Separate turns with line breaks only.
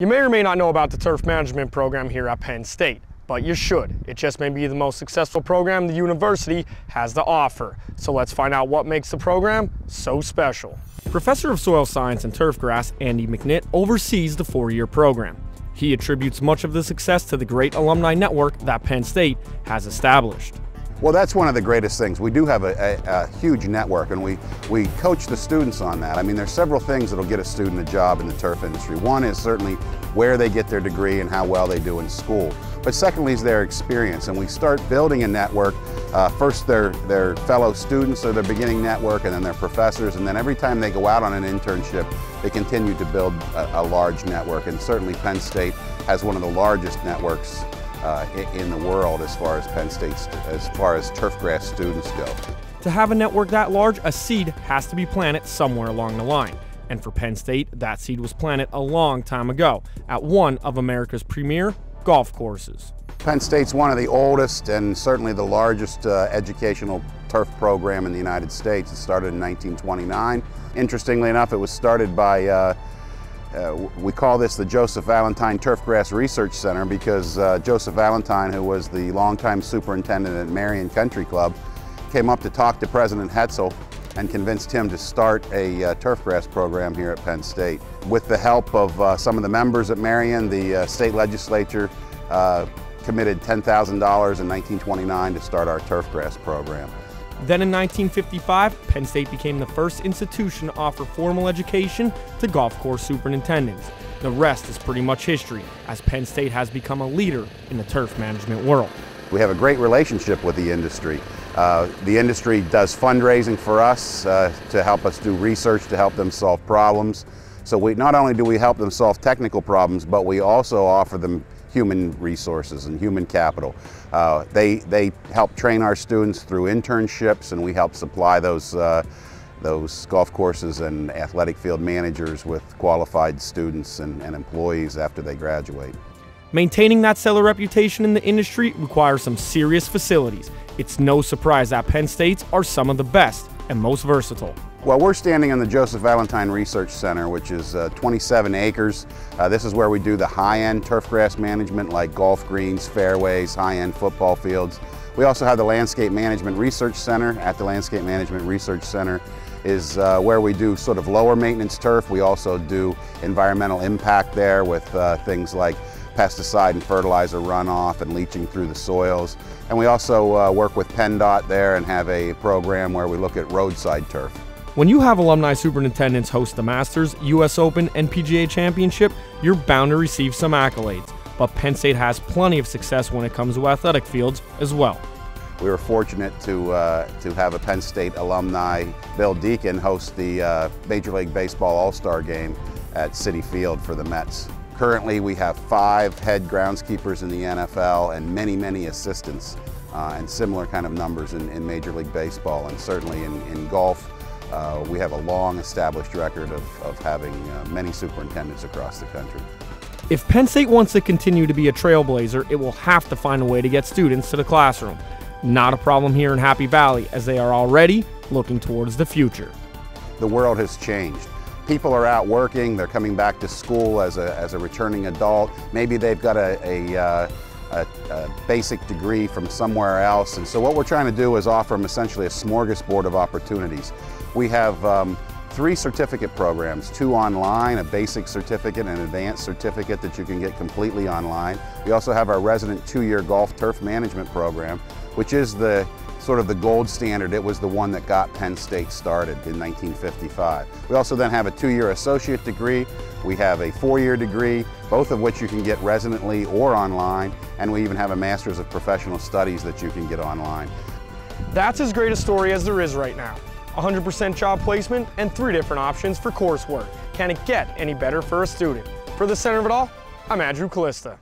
You may or may not know about the turf management program here at Penn State, but you should. It just may be the most successful program the university has to offer. So let's find out what makes the program so special. Professor of Soil Science and Turfgrass Andy McNitt oversees the four-year program. He attributes much of the success to the great alumni network that Penn State has established.
Well, that's one of the greatest things. We do have a, a, a, huge network and we, we coach the students on that. I mean, there's several things that'll get a student a job in the turf industry. One is certainly where they get their degree and how well they do in school. But secondly is their experience and we start building a network. Uh, first their, their fellow students or their beginning network and then their professors and then every time they go out on an internship they continue to build a, a large network and certainly Penn State has one of the largest networks uh, in the world as far as Penn State, as far as turfgrass students go.
To have a network that large, a seed has to be planted somewhere along the line. And for Penn State, that seed was planted a long time ago at one of America's premier golf courses.
Penn State's one of the oldest and certainly the largest uh, educational turf program in the United States. It started in 1929. Interestingly enough, it was started by uh, uh, we call this the Joseph Valentine Turfgrass Research Center because uh, Joseph Valentine, who was the longtime superintendent at Merion Country Club, came up to talk to President Hetzel and convinced him to start a uh, turfgrass program here at Penn State. With the help of uh, some of the members at Merion, the uh, state legislature committed $10,000 in 1929 to start our turfgrass program.
Then in 1955, Penn State became the first institution to offer formal education to golf course superintendents. The rest is pretty much history, as Penn State has become a leader in the turf management world.
We have a great relationship with the industry. Uh, the industry does fundraising for us uh, to help us do research to help them solve problems. So we, not only do we help them solve technical problems, but we also offer them human resources and human capital. Uh, they, they help train our students through internships and we help supply those, uh, those golf courses and athletic field managers with qualified students and, and employees after they graduate.
Maintaining that stellar reputation in the industry requires some serious facilities. It's no surprise that Penn State's are some of the best and most versatile.
Well, we're standing in the Joseph Valentine Research Center, which is uh, 27 acres. Uh, this is where we do the high-end turf grass management like golf greens, fairways, high-end football fields. We also have the Landscape Management Research Center. At the Landscape Management Research Center is uh, where we do sort of lower maintenance turf. We also do environmental impact there with uh, things like pesticide and fertilizer runoff and leaching through the soils. And we also uh, work with PennDOT there and have a program where we look at roadside turf.
When you have alumni superintendents host the Masters, US Open, and PGA Championship, you're bound to receive some accolades. But Penn State has plenty of success when it comes to athletic fields as well.
We were fortunate to, uh, to have a Penn State alumni, Bill Deacon, host the uh, Major League Baseball All-Star Game at Citi Field for the Mets. Currently, we have five head groundskeepers in the NFL and many, many assistants uh, and similar kind of numbers in, in Major League Baseball and certainly in, in golf. Uh, we have a long established record of, of having uh, many superintendents across the country.
If Penn State wants to continue to be a trailblazer, it will have to find a way to get students to the classroom. Not a problem here in Happy Valley, as they are already looking towards the future.
The world has changed. People are out working, they're coming back to school as a, as a returning adult. Maybe they've got a, a uh, a, a, basic degree from somewhere else. And so what we're trying to do is offer them essentially a smorgasbord of opportunities. We have um, three certificate programs, two online, a basic certificate and an advanced certificate that you can get completely online. We also have our resident two-year golf turf management program, which is the sort of the gold standard. It was the one that got Penn State started in 1955. We also then have a two-year associate degree. We have a four-year degree, both of which you can get residently or online, and we even have a Master's of Professional Studies that you can get online.
That's as great a story as there is right now. 100% job placement and three different options for coursework. Can it get any better for a student? For the center of it all, I'm Andrew Kalista.